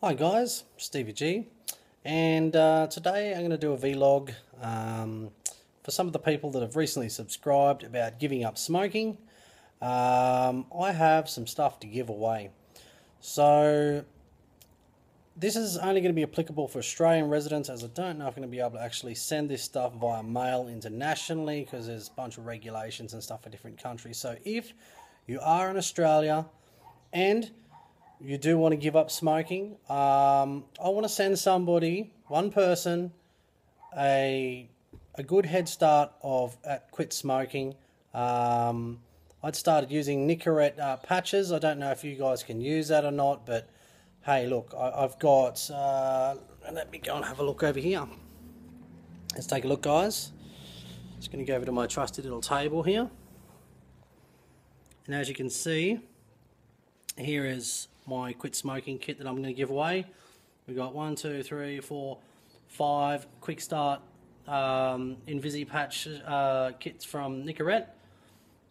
Hi guys, Stevie G, and uh, today I'm going to do a vlog um, for some of the people that have recently subscribed about giving up smoking. Um, I have some stuff to give away. So this is only going to be applicable for Australian residents as I don't know if I'm going to be able to actually send this stuff via mail internationally because there's a bunch of regulations and stuff for different countries. So if you are in Australia and you do want to give up smoking, um, I want to send somebody, one person, a a good head start of at quit smoking. Um, I'd started using Nicorette uh, patches. I don't know if you guys can use that or not, but hey, look, I, have got. Uh, let me go and have a look over here. Let's take a look, guys. Just going to go over to my trusty little table here. And as you can see, here is my quit smoking kit that I'm going to give away. We've got one, two, three, four, five quick start um, Patch uh, kits from Nicorette.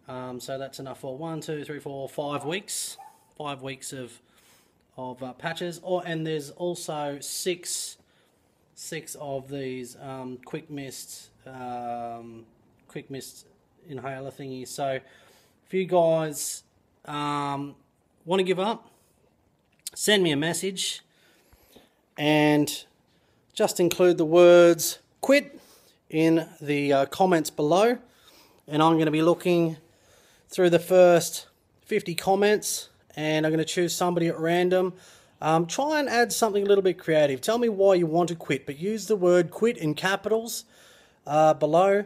Um, so that's enough for one, two, three, four, five weeks. Five weeks of of uh, patches. Or and there's also six six of these um, quick mist um, quick mist inhaler thingies. So if you guys um, want to give up, send me a message and just include the words quit in the uh, comments below and I'm going to be looking through the first 50 comments and I'm going to choose somebody at random. Um, try and add something a little bit creative. Tell me why you want to quit, but use the word quit in capitals uh, below.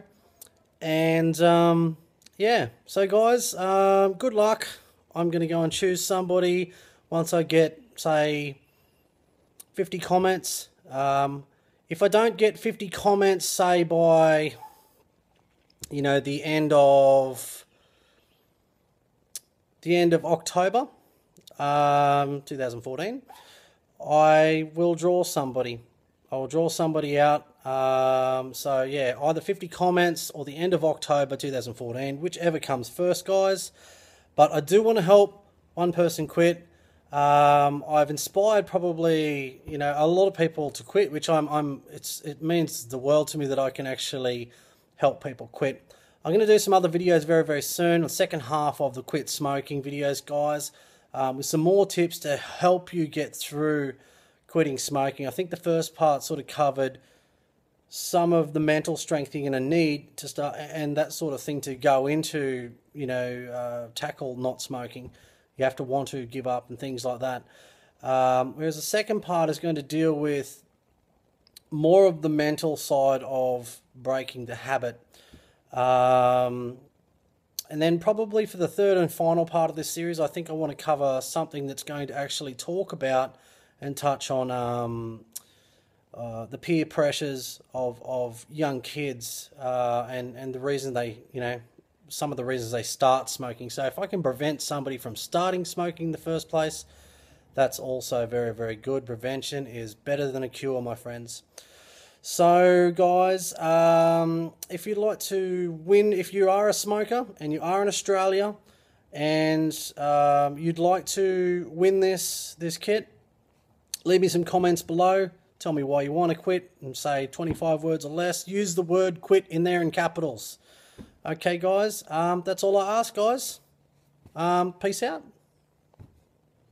And um, yeah, so guys, um, good luck. I'm going to go and choose somebody once I get, say, 50 comments. Um, if I don't get 50 comments, say by, you know, the end of the end of October, um, 2014, I will draw somebody. I will draw somebody out. Um, so yeah, either 50 comments or the end of October 2014, whichever comes first, guys. But I do want to help one person quit. Um, I've inspired probably you know a lot of people to quit, which I'm I'm it's it means the world to me that I can actually help people quit. I'm going to do some other videos very very soon, the second half of the quit smoking videos, guys, um, with some more tips to help you get through quitting smoking. I think the first part sort of covered some of the mental strength you're going to need to start and that sort of thing to go into you know uh, tackle not smoking you have to want to give up and things like that. Um, whereas the second part is going to deal with more of the mental side of breaking the habit. Um, and then probably for the third and final part of this series, I think I want to cover something that's going to actually talk about and touch on um, uh, the peer pressures of, of young kids uh, and, and the reason they, you know, some of the reasons they start smoking. So if I can prevent somebody from starting smoking in the first place, that's also very, very good. Prevention is better than a cure, my friends. So, guys, um, if you'd like to win, if you are a smoker and you are in Australia and um, you'd like to win this this kit, leave me some comments below. Tell me why you want to quit and say 25 words or less. Use the word quit in there in capitals. Okay, guys, um, that's all I ask, guys. Um, peace out.